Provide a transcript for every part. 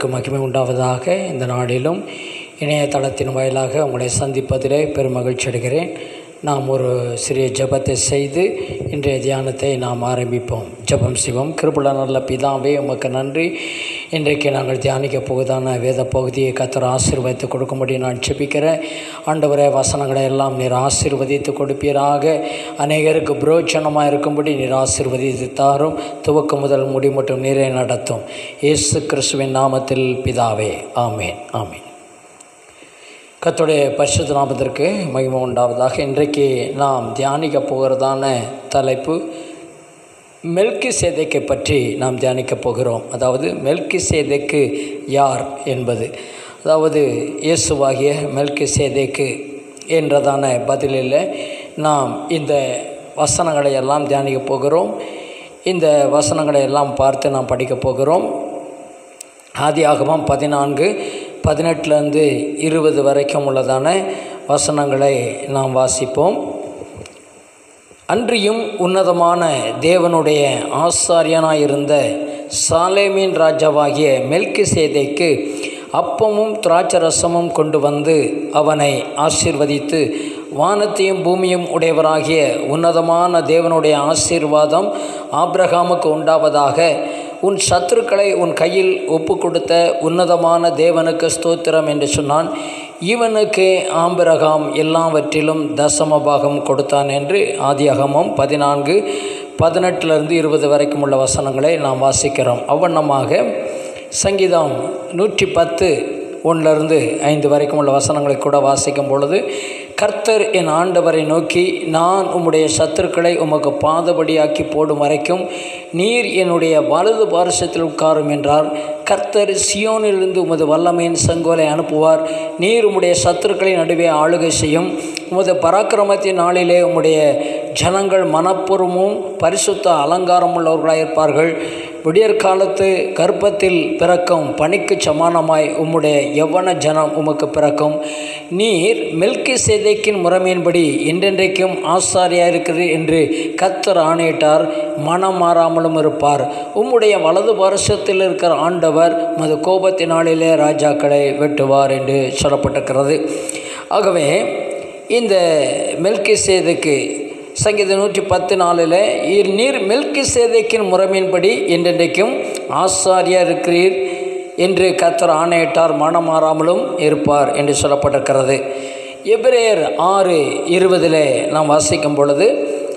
கர்த்தருடைய மகிமை உண்டாவதாக இந்த நாளிலும் இணையதளத்தின் வாயிலாக உங்களை சந்திப்பதிலே பெருமகிழ்ச்சி அடைகிறேன். நாம் ஒரு சிறிய ஜெபத்தை செய்து இன்றைய தியானத்தை நாம் ஆரம்பிப்போம். ஜெபம் சிவம் கிருபுல நல்ல பிதாவே உமக்கு நன்றி. இன்றைக்கு நாங்கள் தியானிக்க போகுதான வேத பகுதியை கத்தர் ஆசீர்வதித்து கொடுக்கும்படி நான் செபிக்கிறேன் ஆண்டவரே வசனங்களை எல்லாம் நீர் ஆசீர்வதித்து கொடுப்பீராக. அநேகருக்கு புரோச்சனமாக இருக்கும்படி நீர் ஆசீர்வதித்து தாரும். துவக்கம் முதல் முடி மட்டும் நீரை நடத்தும். இயேசு கிறிஸ்துவின் நாமத்தில் பிதாவே ஆமேன் ஆமேன். கத்துடைய பரிசுத்த நாமத்திற்கு மகிமை உண்டாவதாக. இன்றைக்கு நாம் தியானிக்க போகிறதான தலைப்பு மெல்கி சேதைக்கை பற்றி நாம் தியானிக்க போகிறோம். அதாவது மெல்கி சேதைக்கு யார் என்பது. அதாவது இயேசுவாகிய மெல்கி சேதைக்கு என்றதான பதிலில் நாம் இந்த வசனங்களை எல்லாம் தியானிக்க போகிறோம். இந்த வசனங்களை எல்லாம் பார்த்து நாம் படிக்க போகிறோம். ஆதியாகமம் பதினான்கு பதினெட்டுலேருந்து இருபது வரைக்கும் உள்ளதான வசனங்களை நாம் வாசிப்போம். அன்றியும் உன்னதமான தேவனுடைய ஆசாரியனாயிருந்த சாலேமின் ராஜாவாகிய மெல்கி சேதைக்கு அப்பமும் திராட்சரசமும் கொண்டு வந்து அவனை ஆசீர்வதித்து வானத்தையும் பூமியும் உடையவராகிய உன்னதமான தேவனுடைய ஆசீர்வாதம் ஆப்ரஹாமுக்கு உண்டாவதாக உன் சத்துருக்களை உன் கையில் ஒப்பு கொடுத்த உன்னதமான தேவனுக்கு ஸ்தோத்திரம் என்று சொன்னான். இவனுக்கு ஆம்பரகாம் எல்லாவற்றிலும் தசமபாகம் கொடுத்தான் என்று ஆதியாகமும் பதினான்கு பதினெட்டிலிருந்து இருபது வரைக்கும் உள்ள வசனங்களை நாம் வாசிக்கிறோம். அவ்வண்ணமாக சங்கீதம் நூற்றி பத்து ஒன்றிலிருந்து ஐந்து வரைக்கும் உள்ள வசனங்களை கூட வாசிக்கும் பொழுது கர்த்தர் என் ஆண்டவரை நோக்கி நான் உம்முடைய சத்துருக்களை உமக்கு பாதபடியாக்கி போடும் வரைக்கும் நீர் என்னுடைய வலது பாரசத்தில் உட்காரும் என்றார். கர்த்தர் சியோனிலிருந்து உமது வல்லமையின் செங்கோலை அனுப்புவார். நீர் உம்முடைய சத்துருக்களின் நடுவே ஆளுகை செய்யும். உமது பராக்கிரமத்தின் நாளிலே உம்முடைய ஜனங்கள் மனப்பூர்வமும் பரிசுத்த அலங்காரம் உள்ளவர்களாக இருப்பார்கள். விடியற் காலத்து கர்ப்பத்தில் பிறக்கும் பணிக்கு சமானமாய் உம்முடைய எவ்வன ஜனம் உமக்கு பிறக்கும். நீர் மெல்கி சேதைக்கின் முறைமையின்படி என்றென்றைக்கும் ஆசாரியாக இருக்கிறீர் என்று கத்தர் ஆணையிட்டார் மனம் மாறாமலும் இருப்பார். உம்முடைய வலது வருஷத்தில் இருக்கிற ஆண்டவர் மது கோபத்தினாளிலே ராஜாக்களை வெட்டுவார் என்று சொல்லப்பட்டிருக்கிறது. ஆகவே இந்த மெல்கி சேதுக்கு சங்கீத நூற்றி பத்து நாலில் நீர் மெல்கி சேதைக்கின் முறைமையின்படி என்றென்றைக்கும் ஆசாரியாக இருக்கிறீர் என்று கத்தர் ஆணையிட்டார் மனம் மாறாமலும் இருப்பார் என்று சொல்லப்பட்டிருக்கிறது. எபிரேயர் ஆறு இருபதில் நாம் வாசிக்கும் பொழுது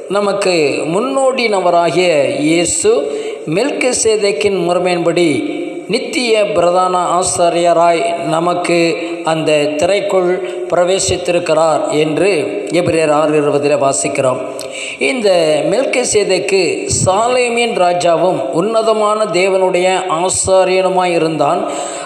நமக்கு முன்னோடி நபராகிய இயேசு மெல்கு சேதைக்கின் முறைமையின்படி நித்திய பிரதான ஆசாரியராய் நமக்கு அந்த திரைக்குள் பிரவேசித்திருக்கிறார் என்று எபிரியர் ஆறு இருபதில் வாசிக்கிறோம். இந்த மெல்கி சேதைக்கு சாலேமின் ராஜாவும் உன்னதமான தேவனுடைய ஆசாரியனுமாய் இருந்தான்.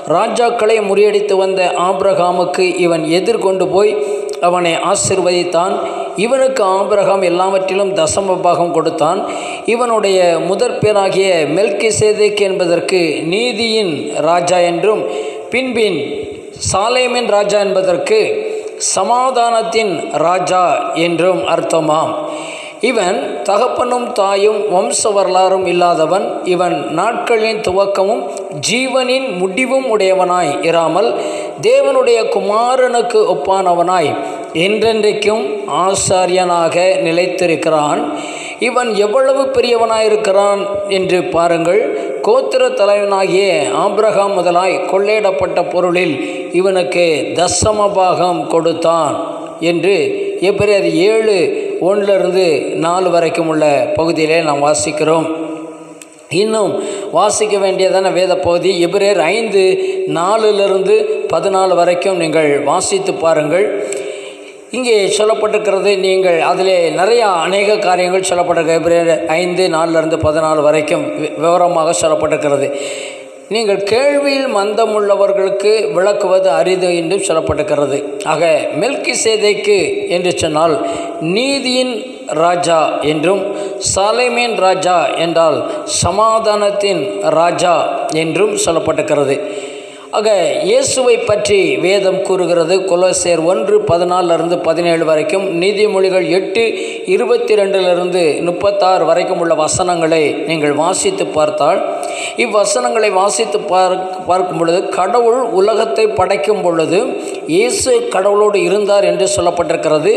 ராஜாக்களை முறியடித்து வந்த ஆப்ரஹாமுக்கு இவன் எதிர்கொண்டு போய் அவனை ஆசிர்வதித்தான். இவனுக்கு ஆபிரகாம் எல்லாவற்றிலும் தசம பாகம் கொடுத்தான். இவனுடைய முதற் பேராகிய மெல்கி சேதைக்கு என்பதற்கு நீதியின் ராஜா என்றும் பின்பின் சாலேமின் ராஜா என்பதற்கு சமாதானத்தின் ராஜா என்றும் அர்த்தமாம். இவன் தகப்பனும் தாயும் வம்ச வரலாறும் இல்லாதவன். இவன் நாட்களின் துவக்கமும் ஜீவனின் முடிவும் உடையவனாய் இராமல் தேவனுடைய குமாரனுக்கு ஒப்பானவனாய். என்றென்றைக்கும் ஆசாரியனாக நிலைத்திருக்கிறான். இவன் எவ்வளவு பெரியவனாயிருக்கிறான் என்று பாருங்கள். கோத்திர தலைவனாகிய ஆப்ரஹாம் முதலாய் கொள்ளையிடப்பட்ட பொருளில் இவனுக்கு தசம பாகம் கொடுத்தான் என்று எப்பிரர் ஏழு ஒன்றிலிருந்து நாலு வரைக்கும் உள்ள பகுதியிலே நாம் வாசிக்கிறோம். இன்னும் வாசிக்க வேண்டியதான வேத பகுதி எபிரேர் ஐந்து நாலுலேருந்து பதினாலு வரைக்கும் நீங்கள் வாசித்து பாருங்கள். இங்கே சொல்லப்பட்டிருக்கிறது நீங்கள் அதில் நிறையா அநேக காரியங்கள் சொல்லப்பட்டிருக்க. ஐந்து நாலுலேருந்து பதினாலு வரைக்கும் விவரமாக சொல்லப்பட்டிருக்கிறது. நீங்கள் கேள்வியில் மந்தமுள்ளவர்களுக்கு விளக்குவது அரிது என்றும் சொல்லப்பட்டிருக்கிறது. ஆக மெல்கி சேதைக்கு என்று சொன்னால் நீதியின் ராஜா என்றும் சாலைமேன் ராஜா என்றால் சமாதானத்தின் ராஜா என்றும் சொல்லப்பட்டிருக்கிறது. ஆக இயேசுவை பற்றி வேதம் கூறுகிறது. கொலோசேர் ஒன்று பதினாலிருந்து பதினேழு வரைக்கும் நீதிமொழிகள் எட்டு இருபத்தி ரெண்டிலிருந்து முப்பத்தாறு வரைக்கும் உள்ள வசனங்களை நீங்கள் வாசித்து பார்த்தால் இவ்வசனங்களை வாசித்து பார்க்க பார்க்கும் பொழுது கடவுள் உலகத்தை படைக்கும் பொழுது இயேசு கடவுளோடு இருந்தார் என்று சொல்லப்பட்டிருக்கிறது.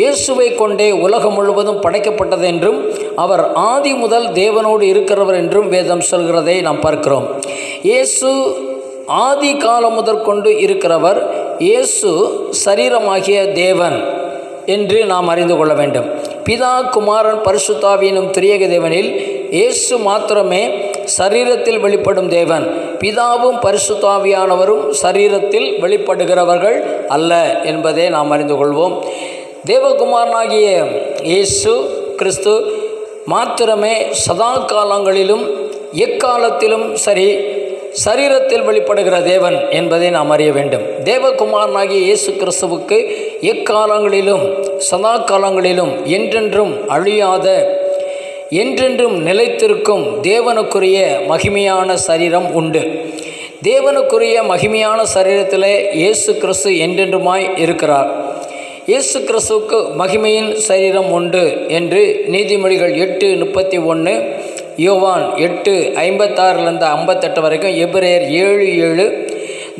இயேசுவை கொண்டே உலகம் முழுவதும் படைக்கப்பட்டது என்றும் அவர் ஆதி முதல் தேவனோடு இருக்கிறவர் என்றும் வேதம் சொல்கிறதை நாம் பார்க்கிறோம். இயேசு ஆதி காலம் முதற்கொண்டு இருக்கிறவர் இயேசு சரீரமாகிய தேவன் என்று நாம் அறிந்து கொள்ள வேண்டும். பிதா குமாரன் பரிசுத்தாவினும் திரியக தேவனில் இயேசு மாத்திரமே சரீரத்தில் வெளிப்படும் தேவன். பிதாவும் பரிசுத்தாவியானவரும் சரீரத்தில் வெளிப்படுகிறவர்கள் அல்ல என்பதை நாம் அறிந்து கொள்வோம். தேவகுமாரனாகிய இயேசு கிறிஸ்து மாத்திரமே சதா காலங்களிலும் எக்காலத்திலும் சரி சரீரத்தில் வெளிப்படுகிற தேவன் என்பதை நாம் அறிய வேண்டும். தேவகுமாரனாகிய இயேசு கிறிஸ்துவுக்கு எக்காலங்களிலும் சதா காலங்களிலும் என்றென்றும் அழியாத என்றென்றும் நிலைத்திருக்கும் தேவனுக்குரிய மகிமையான சரீரம் உண்டு. தேவனுக்குரிய மகிமையான சரீரத்தில் இயேசு கிறிஸ்து என்றென்றுமாய் இருக்கிறார். இயேசு கிறிஸ்துவுக்கு மகிமையின் சரீரம் உண்டு என்று நீதிமொழிகள் எட்டு முப்பத்தி ஒன்று யோவான் எட்டு ஐம்பத்தாறுலேருந்து ஐம்பத்தெட்டு வரைக்கும் எபிரேயர் ஏழு ஏழு.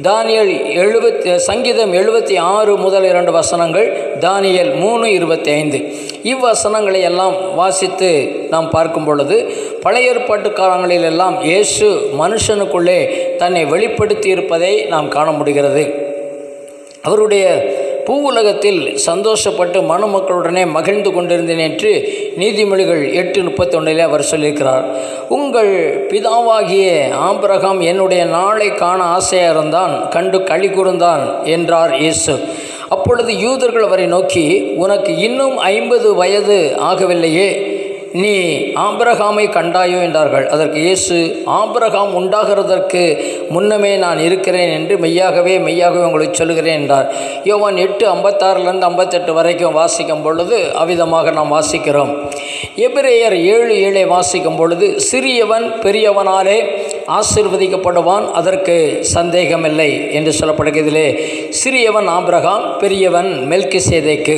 தானியல் எழுபத்தி சங்கீதம் எழுபத்தி ஆறு முதல் இரண்டு வசனங்கள் தானியல் மூணு இருபத்தி ஐந்து. இவ்வசனங்களை எல்லாம் வாசித்து நாம் பார்க்கும் பொழுது பழைய ஏற்பாட்டு காலங்களிலெல்லாம் இயேசு மனுஷனுக்குள்ளே தன்னை வெளிப்படுத்தி இருப்பதை நாம் காண முடிகிறது. அவருடைய பூ உலகத்தில் சந்தோஷப்பட்டு மணமக்களுடனே மகிழ்ந்து கொண்டிருந்தேன் என்று நீதிமொழிகள் எட்டு முப்பத்தொன்னில் அவர் சொல்லியிருக்கிறார். உங்கள் பிதாவாகிய ஆபிரகாம் என்னுடைய நாளை காண ஆசையாக இருந்தான் கண்டு களி கூர்ந்தான் என்றார் இயேசு. அப்பொழுது யூதர்கள் அவரை நோக்கி உனக்கு இன்னும் ஐம்பது வயது ஆகவில்லையே நீ ஆபிரகாமை கண்டாயோ என்றார்கள். அதற்கு இயேசு ஆபிரகாம் உண்டாகிறதற்கு முன்னமே நான் இருக்கிறேன் என்று மெய்யாகவே மெய்யாகவே உங்களுக்கு சொல்கிறேன் என்றார். யோவான் எட்டு ஐம்பத்தாறுலேருந்து ஐம்பத்தெட்டு வரைக்கும் வாசிக்கும் பொழுது அவ்விதமாக நாம் வாசிக்கிறோம். எபிரேயர் ஏழு ஏழை வாசிக்கும் பொழுது சிறியவன் பெரியவனாலே ஆசிர்வதிக்கப்படுவான் அதற்கு சந்தேகமில்லை என்று சொல்லப்படுகிறதிலே சிறியவன் ஆபிரகாம் பெரியவன் மெல்கி சேதைக்கு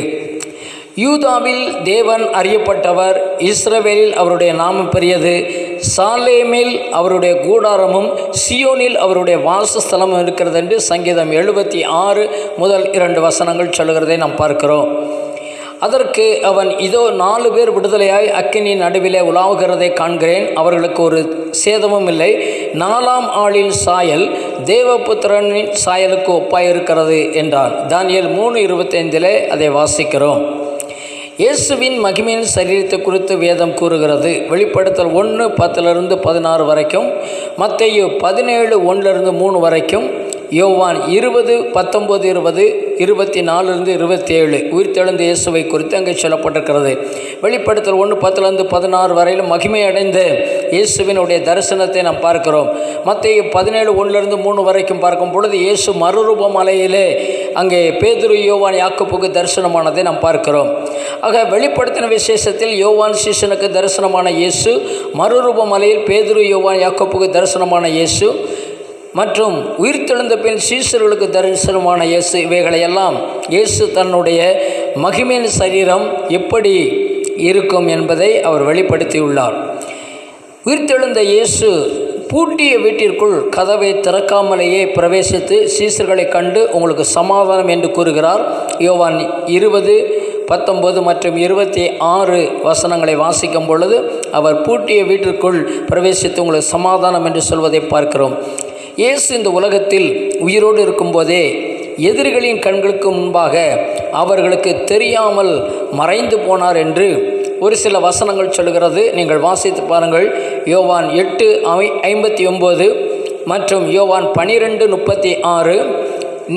யூதாவில் தேவன் அறியப்பட்டவர். இஸ்ரவேலில் அவருடைய நாமம் பெரியது. சாலேமில் அவருடைய கூடாரமும் சியோனில் அவருடைய வாசஸ்தலமும் இருக்கிறது என்று சங்கீதம் எழுபத்தி ஆறு முதல் இரண்டு வசனங்கள் சொல்கிறதை நாம் பார்க்கிறோம். அதற்கு அவன் இதோ நாலு பேர் விடுதலையாய் அக்கினியின் நடுவிலே உலாவுகிறதை காண்கிறேன். அவர்களுக்கு ஒரு சேதமும் இல்லை. நாலாம் ஆளின் சாயல் தேவபுத்திரனின் சாயலுக்கு ஒப்பாயிருக்கிறது என்றான். தானியல் மூணு இருபத்தைந்திலே அதை வாசிக்கிறோம். இயேசுவின் மகிமையின் சரீரத்தை குறித்து வேதம் கூறுகிறது. வெளிப்படுத்தல் ஒன்று பத்திலிருந்து பதினாறு வரைக்கும் மத்தையு பதினேழு ஒன்றிலிருந்து மூணு வரைக்கும் யோவான் இருபது பத்தொம்போது இருபது இருபத்தி நாலுலேருந்து இருபத்தி ஏழு உயிர்த்தெழுந்த இயேசுவை குறித்து அங்கே சொல்லப்பட்டிருக்கிறது. வெளிப்படுத்தல் ஒன்று பத்துலேருந்து பதினாறு வரையிலும் மகிமை அடைந்த இயேசுவினுடைய தரிசனத்தை நாம் பார்க்கிறோம். மத்திய பதினேழு ஒன்றிலிருந்து மூணு வரைக்கும் பார்க்கும் பொழுது இயேசு மறுரூப மலையிலே அங்கே பேதுரு யோவான் யாக்கப்புக்கு தரிசனமானதை நாம் பார்க்கிறோம். ஆக வெளிப்படுத்தின விசேஷத்தில் யோவான் சீசனுக்கு தரிசனமான இயேசு மறுரூப மலையில் பேதுரு யோவான் யாக்கப்புக்கு தரிசனமான இயேசு மற்றும் உயிர்த்தெழுந்த பின் சீசர்களுக்கு தரிசனமான இயேசு. இவைகளையெல்லாம் இயேசு தன்னுடைய மகிமையின் சரீரம் எப்படி இருக்கும் என்பதை அவர் வெளிப்படுத்தியுள்ளார். உயிர்த்தெழுந்த இயேசு பூட்டிய வீட்டிற்குள் கதவை திறக்காமலேயே பிரவேசித்து சீசர்களை கண்டு உங்களுக்கு சமாதானம் என்று கூறுகிறார். யோவான் இருபது பத்தொன்பது மற்றும் இருபத்தி ஆறு வசனங்களை வாசிக்கும் பொழுது அவர் பூட்டிய வீட்டிற்குள் பிரவேசித்து உங்களுக்கு சமாதானம் என்று சொல்வதை பார்க்கிறோம். இயேசு இந்த உலகத்தில் உயிரோடு இருக்கும்போதே எதிரிகளின் கண்களுக்கு முன்பாக அவர்களுக்கு தெரியாமல் மறைந்து போனார் என்று ஒரு சில வசனங்கள் சொல்கிறது. நீங்கள் வாசித்து பாருங்கள். யோவான் எட்டு ஐ ஐம்பத்தி ஒம்பது மற்றும் யோவான் பனிரெண்டு முப்பத்தி ஆறு.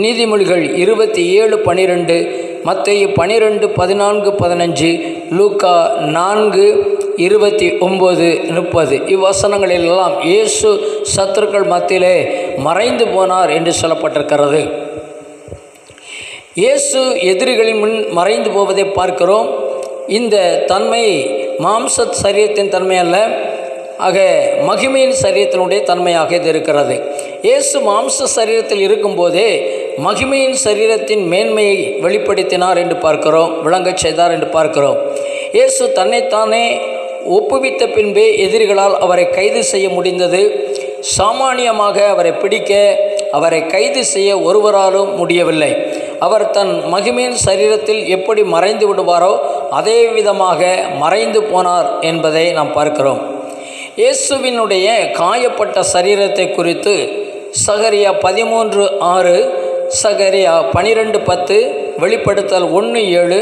நீதிமொழிகள் இருபத்தி ஏழு பனிரெண்டு. மத்திய பனிரெண்டு பதினான்கு பதினஞ்சு லூக்கா நான்கு இருபத்தி ஒம்பது முப்பது. இவ்வசனங்களிலெல்லாம் இயேசு சத்துருக்கள் மத்தியிலே மறைந்து போனார் என்று சொல்லப்பட்டிருக்கிறது. இயேசு எதிரிகளின் முன் மறைந்து போவதை பார்க்கிறோம். இந்த தன்மை மாம்ச சரீரத்தின் தன்மை அல்ல ஆக மகிமையின் சரீரத்தினுடைய தன்மையாக இது இருக்கிறது. இயேசு மாம்ச சரீரத்தில் இருக்கும்போதே மகிமையின் சரீரத்தின் மேன்மையை வெளிப்படுத்தினார் என்று பார்க்கிறோம் விளங்கச் செய்தார் என்று பார்க்கிறோம். இயேசு தன்னைத்தானே ஒப்புவித்த பின்பே எதிரிகளால் அவரை கைது செய்ய முடிந்தது. சாமானியமாக அவரை பிடிக்க அவரை கைது செய்ய ஒருவராலும் முடியவில்லை. அவர் தன் மகிமையின் சரீரத்தில் எப்படி மறைந்து விடுவாரோ அதே விதமாக மறைந்து போனார் என்பதை நாம் பார்க்கிறோம். இயேசுவினுடைய காயப்பட்ட சரீரத்தை குறித்து சகரியா பதிமூன்று ஆறு சகரியா பனிரெண்டு பத்து வெளிப்படுத்தல் ஒன்று ஏழு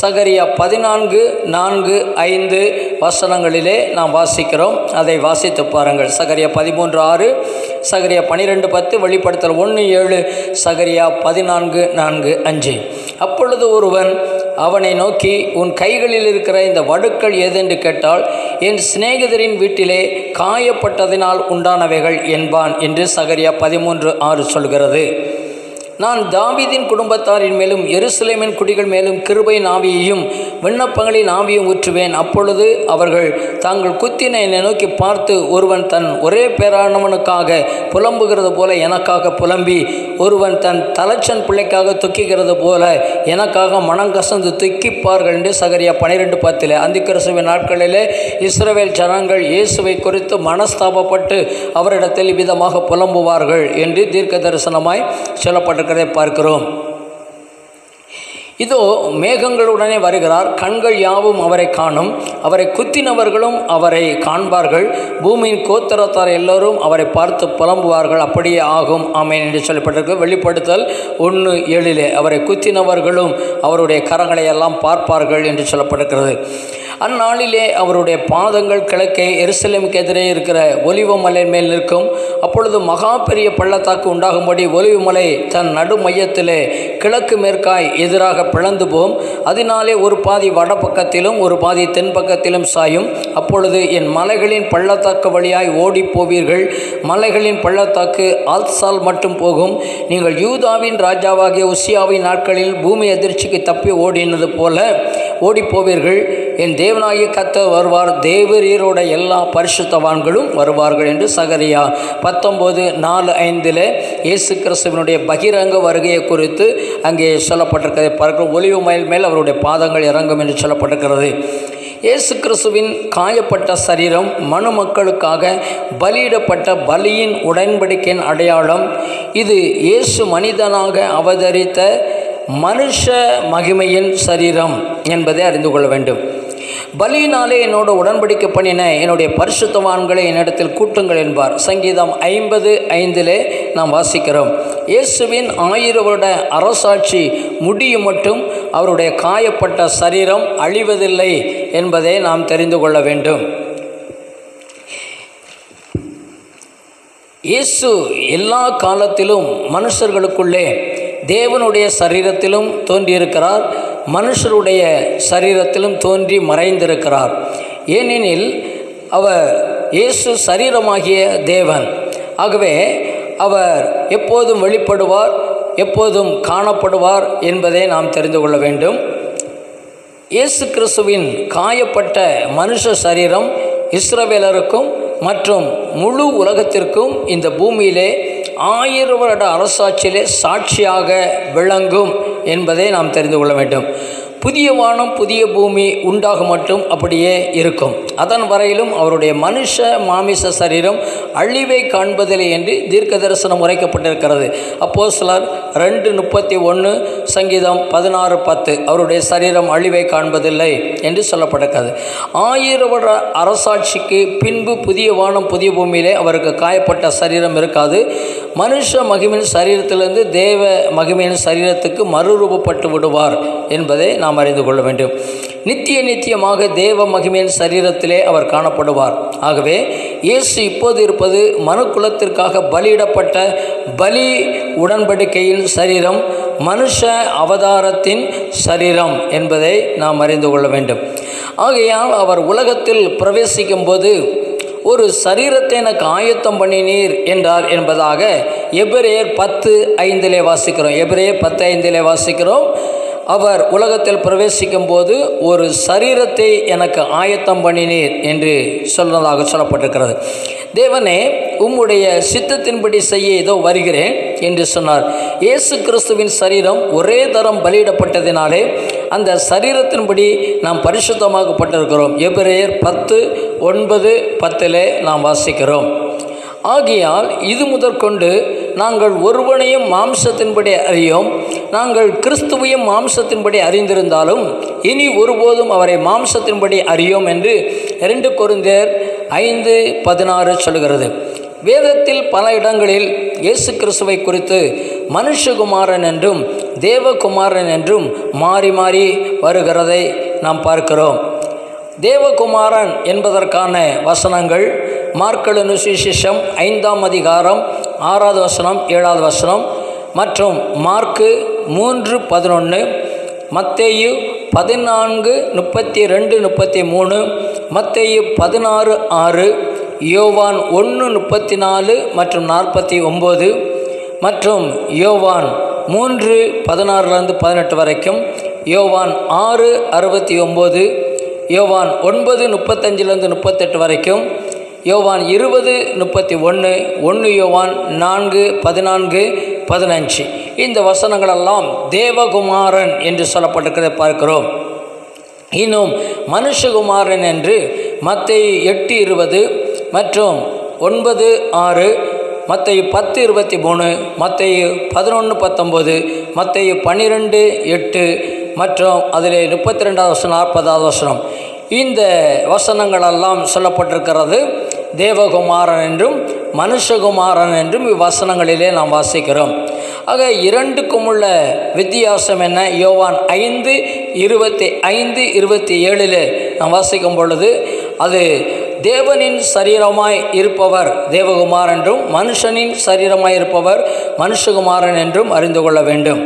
சகரியா பதினான்கு நான்கு ஐந்து வசனங்களிலே நாம் வாசிக்கிறோம். அதை வாசித்து பாருங்கள். சகரியா பதிமூன்று ஆறு சகரியா பனிரெண்டு பத்து வெளிப்படுத்தல் ஒன்று ஏழு சகரியா பதினான்கு நான்கு அஞ்சு. அப்பொழுது ஒருவன் அவனை நோக்கி உன் கைகளில் இருக்கிற இந்த வடுக்கள் ஏதென்று கேட்டால் என் சிநேகிதரின் வீட்டிலே காயப்பட்டதினால் உண்டானவைகள் என்பான் என்று சகரியா பதிமூன்று ஆறு சொல்கிறது. நான் தாவிதின் குடும்பத்தாரின் மேலும் எருசலேமின் குடிகள் மேலும் கிருபை நாவியையும் விண்ணப்பங்களின் ஆவியும் ஊற்றுவேன். அப்பொழுது அவர்கள் தாங்கள் குத்தின என்னை நோக்கி பார்த்து ஒருவன் தன் ஒரே பேரானவனுக்காக புலம்புகிறது போல எனக்காக புலம்பி ஒருவன் தன் தலைச்சன் பிள்ளைக்காக துக்கிக்கிறது போல எனக்காக மனங்கசந்து துக்கிப்பார்கள் என்று சகரியா பனிரெண்டு பத்தில். அந்திக்கிறிஸ்துவின் நாட்களிலே இஸ்ரவேல் ஜனங்கள் இயேசுவை குறித்து மனஸ்தாபப்பட்டு அவரிடத்தில் விதமாக புலம்புவார்கள் என்று தீர்க்க தரிசனமாய் சொல்லப்பட்டிருக்கிறதை. பார்க்கிறோம். இதோ மேகங்களுடனே வருகிறார். கண்கள் யாவும் அவரை காணும். அவரை குத்தினவர்களும் அவரை காண்பார்கள். பூமியின் கோத்தரத்தார் எல்லோரும் அவரை பார்த்து புலம்புவார்கள். அப்படியே ஆகும். ஆமேன் என்று சொல்லப்பட்டிருக்கு. வெளிப்படுத்தல் ஒன்று ஏழிலே. அவரை குத்தினவர்களும் அவருடைய கரங்களை எல்லாம் பார்ப்பார்கள் என்று சொல்லப்பட்டிருக்கிறது. அந்நாளிலே அவருடைய பாதங்கள் கிழக்கே எருசலேமுக்கு எதிரே இருக்கிற ஒலிவ மலை மேல் நிற்கும். அப்பொழுது மகா பெரிய பள்ளத்தாக்கு உண்டாகும்படி ஒலிவு மலை தன் நடு மையத்திலே கிழக்கு மேற்காய் எதிராக பிளந்து போம். அதனாலே ஒரு பாதி வட பக்கத்திலும் ஒரு பாதி தென் பக்கத்திலும் சாயும். அப்பொழுது என் மலைகளின் பள்ளத்தாக்கு வழியாய் ஓடி போவீர்கள் மலைகளின் பள்ளத்தாக்கு ஆல்சால் மட்டும் போகும். நீங்கள் யூதாவின் ராஜாவாகிய உசியாவின் நாட்களில் பூமி அதிர்ச்சிக்கு தப்பி ஓடினது போல ஓடிப்போவீர்கள். என் தேவனாகிய கத்தர் வருவார். தேவரீரோட எல்லா பரிசுத்தவான்களும் வருவார்கள் என்று சகரியா பத்தொம்போது நாலு ஐந்தில் இயேசு கிறிஸ்துவனுடைய பகிரங்க வருகையை குறித்து அங்கே சொல்லப்பட்டிருக்கிறதை. பார்க்க ஒளிவு மயில் மேல் அவருடைய பாதங்கள் இறங்கும் என்று சொல்லப்பட்டிருக்கிறது. இயேசு கிறிஸ்துவின் காயப்பட்ட சரீரம் மனு மக்களுக்காக பலியிடப்பட்ட பலியின் உடன்படிக்கையின் அடையாளம். இது இயேசு மனிதனாக அவதரித்த மனுஷ மகிமையின் சரீரம் என்பதை அறிந்து கொள்ள வேண்டும். பலியினாலே என்னோட உடன்படிக்கை பண்ணின என்னுடைய பரிசுத்தவான்களை என்னிடத்தில் கூட்டுங்கள் என்பார். சங்கீதம் ஐம்பது ஐந்திலே நாம் வாசிக்கிறோம். இயேசுவின் ஆயிரம் வருட அரசாட்சி முடியும் மட்டும் அவருடைய காயப்பட்ட சரீரம் அழிவதில்லை என்பதை நாம் தெரிந்து கொள்ள வேண்டும். இயேசு எல்லா காலத்திலும் மனுஷர்களுக்குள்ளே தேவனுடைய சரீரத்திலும் தோன்றியிருக்கிறார் மனுஷருடைய சரீரத்திலும் தோன்றி மறைந்திருக்கிறார். ஏனெனில் அவர் இயேசு சரீரமாகிய தேவன். ஆகவே அவர் எப்போதும் வெளிப்படுவார் எப்போதும் காணப்படுவார் என்பதை நாம் தெரிந்து கொள்ள வேண்டும். இயேசு கிறிஸ்துவின் காயப்பட்ட மனுஷ சரீரம் இஸ்ரவேலருக்கும் மற்றும் முழு உலகத்திற்கும் இந்த பூமியிலே ஆயிரம் வருட அரசாட்சியிலே சாட்சியாக விளங்கும் என்பதை நாம் தெரிந்து கொள்ள வேண்டும். புதிய வானம் புதிய பூமி உண்டாக மட்டும் அப்படியே இருக்கும். அதன் வரையிலும் அவருடைய மனுஷ மாமிச சரீரம் அழிவை காண்பதில்லை என்று தீர்க்க தரிசனம் உரைக்கப்பட்டிருக்கிறது. அப்போ சிலர் ரெண்டு முப்பத்தி ஒன்று சங்கீதம் பதினாறு பத்து அவருடைய சரீரம் அழிவை காண்பதில்லை என்று சொல்லப்பட்டிருக்கிறது. ஆயிரம் வருட அரசாட்சிக்கு பின்பு புதிய வானம் புதிய பூமியிலே அவருக்கு காயப்பட்ட சரீரம் இருக்காது. மனுஷ மகிமின் சரீரத்திலிருந்து தேவ மகிமையின் சரீரத்துக்கு மறுரூபப்பட்டு விடுவார் என்பதை நாம் அறிந்து கொள்ள வேண்டும். நித்திய நித்தியமாக தேவ மகிமையின் சரீரத்திலே அவர் காணப்படுவார். ஆகவே இயேசு இப்போது இருப்பது மனுக்குலத்திற்காக பலியிடப்பட்ட பலி உடன்படிக்கையின் சரீரம் மனுஷ அவதாரத்தின் சரீரம் என்பதை நாம் அறிந்து கொள்ள வேண்டும். ஆகையால் அவர் உலகத்தில் பிரவேசிக்கும் போது ஒரு சரீரத்தை எனக்கு ஆயத்தம் பண்ணினீர் என்றார் என்பதாக எபிரேயர் பத்து ஐந்திலே வாசிக்கிறோம். எபிரேயர் பத்து ஐந்திலே வாசிக்கிறோம். அவர் உலகத்தில் பிரவேசிக்கும் போது ஒரு சரீரத்தை எனக்கு ஆயத்தம் பண்ணினீர் என்று சொன்னதாக சொல்லப்பட்டிருக்கிறது. தேவனே உம்முடைய சித்தத்தின்படி செய்ய ஏதோ வருகிறேன் என்று சொன்னார். இயேசு கிறிஸ்துவின் சரீரம் ஒரே தரம் பலியிடப்பட்டதினாலே அந்த சரீரத்தின்படி நாம் பரிசுத்தமாக்கப்பட்டிருக்கிறோம். எபிரேயர் பத்து ஒன்பது பத்திலே நாம் வாசிக்கிறோம். ஆகையால் இது முதற்கொண்டு நாங்கள் ஒருவனையும் மாம்சத்தின்படி அறியோம். நாங்கள் கிறிஸ்துவையும் மாம்சத்தின்படி அறிந்திருந்தாலும் இனி ஒருபோதும் அவரை மாம்சத்தின்படி அறியோம் என்று இரண்டு குருந்தேர் ஐந்து பதினாறு சொல்கிறது வேதத்தில் பல இடங்களில் இயேசு கிறிஸ்துவை குறித்து மனுஷகுமாரன் என்றும் தேவகுமாரன் என்றும் மாறி மாறி வருகிறதை நாம் பார்க்கிறோம். தேவகுமாரன் என்பதற்கான வசனங்கள் மார்க்கெழு சுவிசேஷம் ஐந்தாம் அதிகாரம் ஆறாவது வசனம் ஏழாவது வசனம் மற்றும் மார்க்கு மூன்று பதினொன்று மத்தேயு பதினான்கு முப்பத்தி ரெண்டு முப்பத்தி மூணு மத்தேயு பதினாறு ஆறு யோவான் ஒன்று முப்பத்தி நாலு மற்றும் நாற்பத்தி ஒம்பது மற்றும் யோவான் மூன்று பதினாறுலேருந்து பதினெட்டு வரைக்கும் யோவான் ஆறு அறுபத்தி ஒம்பது யோவான் ஒன்பது முப்பத்தஞ்சிலேருந்து முப்பத்தெட்டு வரைக்கும் யோவான் இருபது முப்பத்தி ஒன்று ஒன்று யோவான் நான்கு பதினான்கு பதினஞ்சு. இந்த வசனங்களெல்லாம் தேவகுமாரன் என்று சொல்லப்பட்டிருக்கிறதை பார்க்கிறோம். இன்னும் மனுஷகுமாரன் என்று மத்திய எட்டு இருபது மற்றும் ஒன்பது ஆறு மற்ற பத்து இருபத்தி மூணு மற்றைய பதினொன்று பத்தொம்போது மற்ற பன்னிரெண்டு எட்டு மற்றும் அதில் முப்பத்தி ரெண்டாவது வசனம் நாற்பதாவது வசனம். இந்த வசனங்களெல்லாம் சொல்லப்பட்டிருக்கிறது தேவகுமாரன் என்றும் மனுஷகுமாரன் என்றும் இவ்வசனங்களிலே நாம் வாசிக்கிறோம். ஆக இரண்டுக்கும் உள்ள வித்தியாசம் என்ன? யோவான் ஐந்து இருபத்தி ஐந்து இருபத்தி ஏழில் நாம் வாசிக்கும் பொழுது அது தேவனின் சரீரமாய் இருப்பவர் தேவகுமார் என்றும் மனுஷனின் சரீரமாய் இருப்பவர் மனுஷகுமாரன் என்றும் அறிந்து கொள்ள வேண்டும்.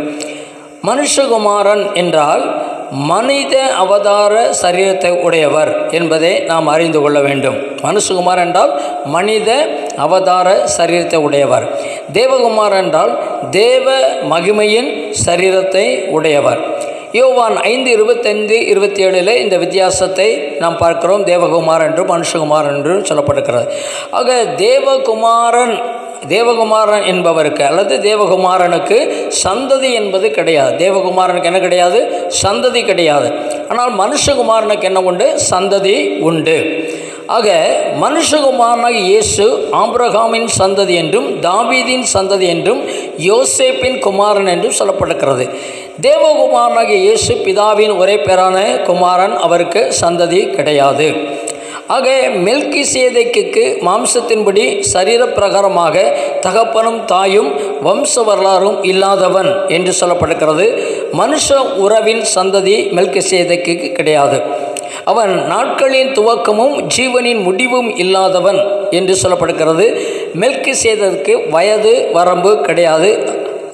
மனுஷகுமாரன் என்றால் மனித அவதார சரீரத்தை உடையவர் என்பதை நாம் அறிந்து கொள்ள வேண்டும். மனுஷகுமார் என்றால் மனித அவதார சரீரத்தை உடையவர். தேவகுமார் என்றால் தேவ மகிமையின் சரீரத்தை உடையவர். யோவான் ஐந்து இருபத்தைந்து இருபத்தி ஏழில் இந்த வித்தியாசத்தை நாம் பார்க்கிறோம். தேவகுமார் என்றும் மனுஷகுமார் என்றும் சொல்லப்படுகிறது. ஆக தேவகுமாரன் தேவகுமாரன் என்பவருக்கு அல்லது தேவகுமாரனுக்கு சந்ததி என்பது கிடையாது. தேவகுமாரனுக்கு என்ன கிடையாது? சந்ததி கிடையாது. ஆனால் மனுஷகுமாரனுக்கு என்ன உண்டு? சந்ததி உண்டு. ஆக மனுஷகுமாரனாக இயேசு ஆம்ரகாமின் சந்ததி என்றும் தாவீதின் சந்ததி என்றும் யோசேப்பின் குமாரன் என்றும் சொல்லப்படுகிறது. தேவகுமாரனாக இயேசு பிதாவின் ஒரே பேரான குமாரன் அவருக்கு சந்ததி கிடையாது. ஆக மெல்கி சேதைக்கு மாம்சத்தின்படி சரீரப்பிரகாரமாக தகப்பனும் தாயும் வம்ச வரலாறும் இல்லாதவன் என்று சொல்லப்படுகிறது. மனுஷ உறவின் சந்ததி மெல்கி சேதைக்கு கிடையாது. அவன் நாட்களின் துவக்கமும் ஜீவனின் முடிவும் இல்லாதவன் என்று சொல்லப்படுகிறது. மெல்கி சேதற்கு வயது வரம்பு கிடையாது.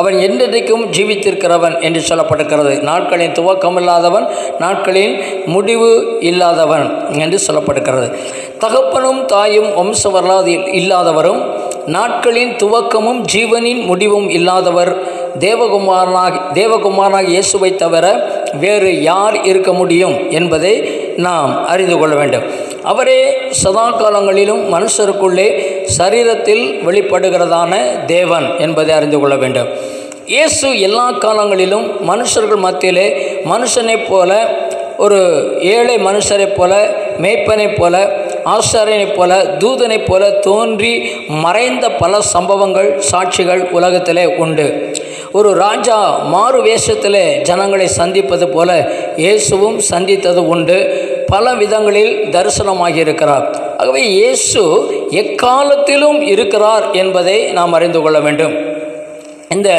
அவன் என்றென்றைக்கும் ஜீவித்திருக்கிறவன் என்று சொல்லப்படுகிறது நாட்களின் துவக்கம் இல்லாதவன் நாட்களின் முடிவு இல்லாதவன் என்று சொல்லப்படுகிறது தகப்பனும் தாயும் வம்ச வரலாறு இல்லாதவரும் நாட்களின் துவக்கமும் ஜீவனின் முடிவும் இல்லாதவர் தேவகுமாரனாக தேவகுமாரனாக இயேசுவை தவிர வேறு யார் இருக்க முடியும் என்பதை நாம் அறிந்து கொள்ள வேண்டும். அவரே சதா காலங்களிலும் மனுஷருக்குள்ளே சரீரத்தில் வெளிப்படுகிறதான தேவன் என்பதை அறிந்து கொள்ள வேண்டும். இயேசு எல்லா காலங்களிலும் மனுஷர்கள் மத்தியிலே மனுஷனைப் போல ஒரு ஏழை மனுஷரைப் போல மேய்ப்பனைப் போல ஆசாரியனைப் போல தூதனைப் போல தோன்றி மறைந்த பல சம்பவங்கள் சாட்சிகள் உலகத்திலே உண்டு. ஒரு ராஜா மாறு வேஷத்தில் ஜனங்களை சந்திப்பது போல இயேசுவும் சந்தித்தது உண்டு. பல விதங்களில் தரிசனமாகி இருக்கிறார் ஆகவே இயேசு எக்காலத்திலும் இருக்கிறார் என்பதை நாம் அறிந்து கொள்ள வேண்டும். இந்த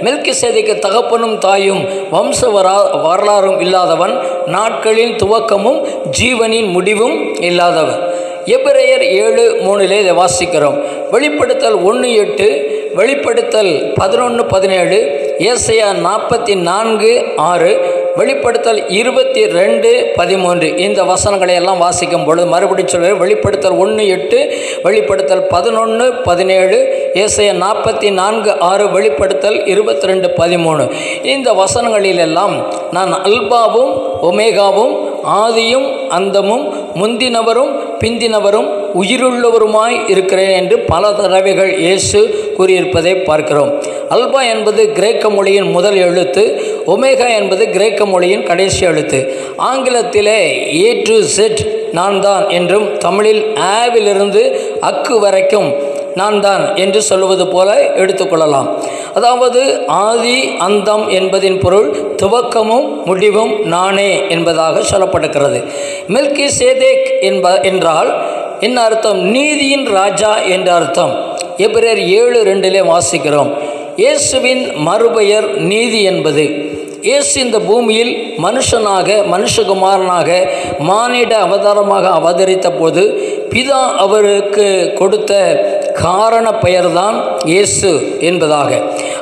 மெல்கி சேதைக்கு தகப்பனும் தாயும் வம்ச வரா வரலாறும் இல்லாதவன் நாட்களின் துவக்கமும் ஜீவனின் முடிவும் இல்லாதவன். எபிரேயர் ஏழு மூணிலே இதை வாசிக்கிறோம். வெளிப்படுத்தல் ஒன்று எட்டு வெளிப்படுத்தல் பதினொன்று பதினேழு ஏசையா நாற்பத்தி நான்கு ஆறு வெளிப்படுத்தல் இருபத்தி ரெண்டு பதிமூன்று. இந்த வசனங்களை எல்லாம் வாசிக்கும் பொழுது மறுபடியும் சொல்கிறேன் வெளிப்படுத்தல் ஒன்று எட்டு வெளிப்படுத்தல் பதினொன்று பதினேழு ஏசைய நாற்பத்தி நான்கு ஆறு வெளிப்படுத்தல் இருபத்தி ரெண்டு பதிமூணு. இந்த வசனங்களிலெல்லாம் நான் அல்பாவும் ஒமேகாவும் ஆதியும் அந்தமும் முந்தினவரும் பிந்தினவரும் உயிருள்ளவருமாய் இருக்கிறேன் என்று பல தடவைகள் இயேசு கூறியிருப்பதை பார்க்கிறோம். அல்பா என்பது கிரேக்க மொழியின் முதல் எழுத்து ஒமேகா என்பது கிரேக்க மொழியின் கடைசி எழுத்து. ஆங்கிலத்திலே ஏ டு செட் நான் தான் என்றும் தமிழில் ஆவிலிருந்து அக்கு வரைக்கும் நான் தான் என்று சொல்லுவது போல எடுத்துக்கொள்ளலாம் அதாவது ஆதி அந்தம் என்பதின் பொருள் துவக்கமும் முடிவும் நானே என்பதாக சொல்லப்படுகிறது. மில்கி சேதேக் என்ப என்றால் என்ன அர்த்தம்? நீதியின் ராஜா என்ற அர்த்தம். எப்ரேர் ஏழு ரெண்டிலே வாசிக்கிறோம். இயேசுவின் மறுபெயர் நீதி என்பது. இயேசு இந்த பூமியில் மனுஷனாக மனுஷகுமாரனாக மானிட அவதாரமாக அவதரித்த போது பிதா அவருக்கு கொடுத்த காரண பெயர்தான் இயேசு என்பதாக.